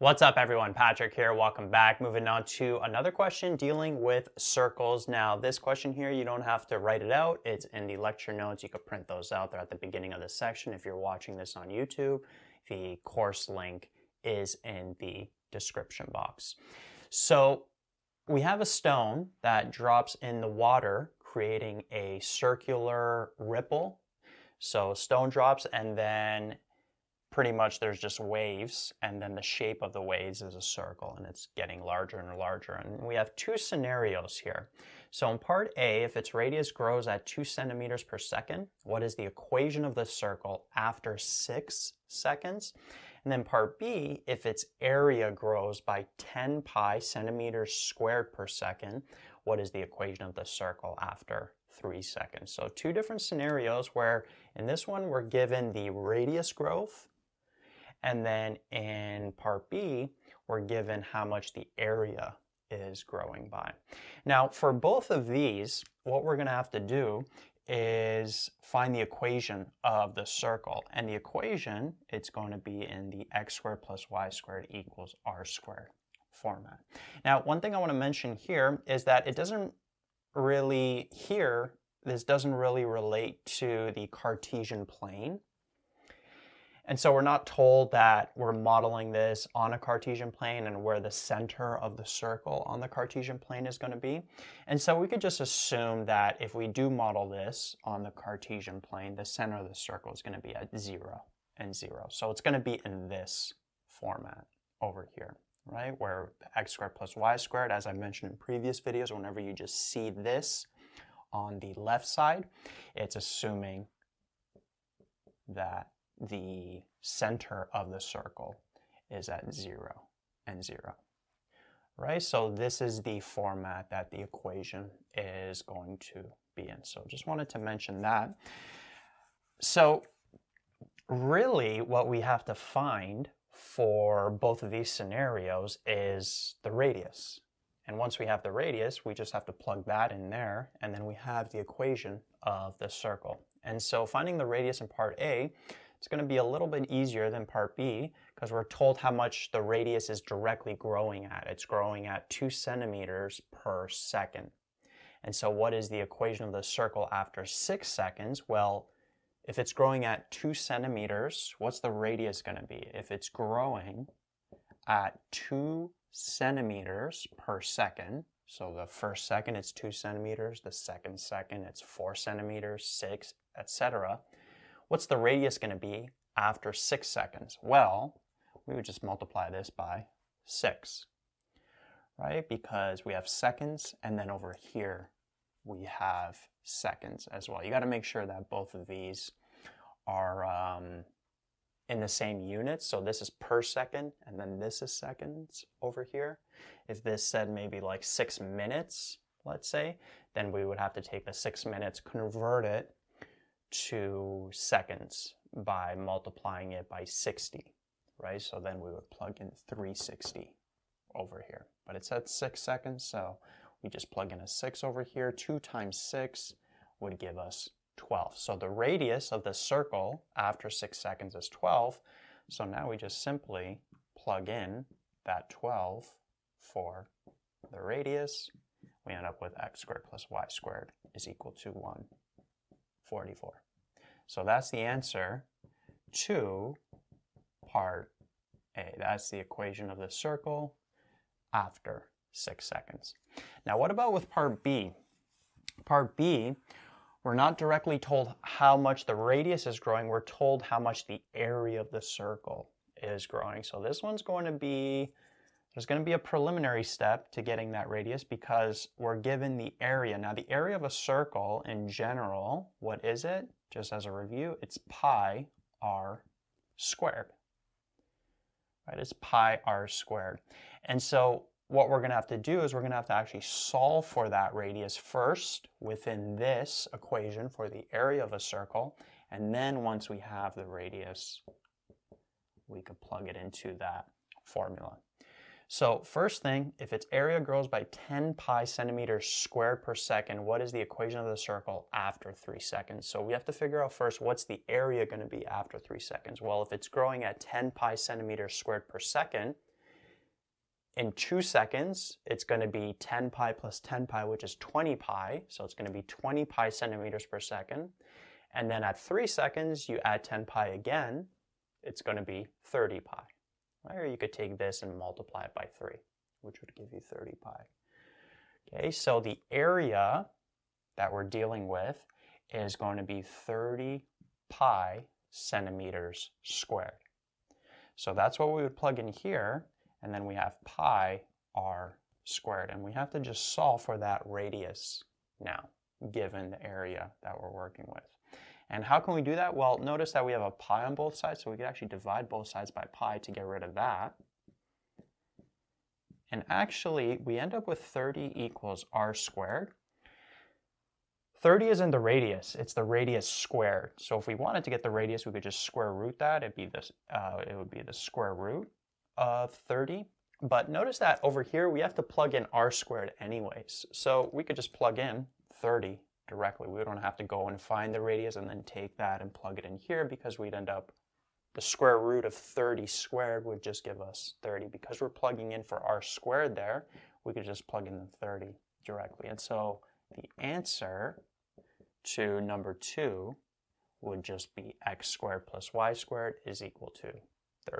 What's up everyone, Patrick here, welcome back. Moving on to another question dealing with circles. Now this question here, you don't have to write it out. It's in the lecture notes. You could print those out. They're at the beginning of the section. If you're watching this on YouTube, the course link is in the description box. So we have a stone that drops in the water, creating a circular ripple. So stone drops and then pretty much there's just waves and then the shape of the waves is a circle and it's getting larger and larger. And we have two scenarios here. So in part A, if its radius grows at two centimeters per second, what is the equation of the circle after six seconds? And then part B, if its area grows by 10 pi centimeters squared per second, what is the equation of the circle after three seconds? So two different scenarios where in this one we're given the radius growth and then in part B, we're given how much the area is growing by. Now, for both of these, what we're going to have to do is find the equation of the circle. And the equation, it's going to be in the x squared plus y squared equals r squared format. Now, one thing I want to mention here is that it doesn't really, here, this doesn't really relate to the Cartesian plane. And so we're not told that we're modeling this on a Cartesian plane and where the center of the circle on the Cartesian plane is going to be. And so we could just assume that if we do model this on the Cartesian plane, the center of the circle is going to be at 0 and 0. So it's going to be in this format over here, right? Where x squared plus y squared, as I mentioned in previous videos, whenever you just see this on the left side, it's assuming that the center of the circle is at 0 and 0. Right, so this is the format that the equation is going to be in. So just wanted to mention that. So really what we have to find for both of these scenarios is the radius. And once we have the radius, we just have to plug that in there, and then we have the equation of the circle. And so finding the radius in part A, it's going to be a little bit easier than part B because we're told how much the radius is directly growing at. It's growing at 2 centimeters per second. And so what is the equation of the circle after 6 seconds? Well, if it's growing at 2 centimeters, what's the radius going to be? If it's growing at 2 centimeters per second, so the first second it's 2 centimeters, the second second it's 4 centimeters, 6, etc. What's the radius going to be after 6 seconds? Well, we would just multiply this by 6, right? Because we have seconds, and then over here we have seconds as well. You got to make sure that both of these are um, in the same units. So this is per second, and then this is seconds over here. If this said maybe like six minutes, let's say, then we would have to take the six minutes, convert it to seconds by multiplying it by 60, right? So then we would plug in 360 over here. But it's at 6 seconds, so we just plug in a 6 over here. 2 times 6 would give us 12. So the radius of the circle after 6 seconds is 12. So now we just simply plug in that 12 for the radius. We end up with x squared plus y squared is equal to 1 44. So that's the answer to part A. That's the equation of the circle after six seconds. Now what about with part B? Part B, we're not directly told how much the radius is growing, we're told how much the area of the circle is growing. So this one's going to be there's going to be a preliminary step to getting that radius because we're given the area. Now the area of a circle in general, what is it? Just as a review, it's pi r squared. Right, it's pi r squared. And so what we're going to have to do is we're going to have to actually solve for that radius first within this equation for the area of a circle. And then once we have the radius, we could plug it into that formula. So first thing, if its area grows by 10 pi centimeters squared per second, what is the equation of the circle after three seconds? So we have to figure out first, what's the area going to be after three seconds? Well, if it's growing at 10 pi centimeters squared per second, in two seconds, it's going to be 10 pi plus 10 pi, which is 20 pi. So it's going to be 20 pi centimeters per second. And then at three seconds, you add 10 pi again, it's going to be 30 pi. Or you could take this and multiply it by 3, which would give you 30 pi. Okay, so the area that we're dealing with is going to be 30 pi centimeters squared. So that's what we would plug in here, and then we have pi r squared. And we have to just solve for that radius now, given the area that we're working with. And how can we do that? Well, notice that we have a pi on both sides, so we could actually divide both sides by pi to get rid of that. And actually, we end up with 30 equals r squared. 30 isn't the radius, it's the radius squared. So if we wanted to get the radius, we could just square root that. It'd be this, uh, it would be the square root of 30. But notice that over here, we have to plug in r squared anyways. So we could just plug in 30 directly. We don't have to go and find the radius and then take that and plug it in here because we'd end up, the square root of 30 squared would just give us 30. Because we're plugging in for r squared there, we could just plug in the 30 directly. And so the answer to number two would just be x squared plus y squared is equal to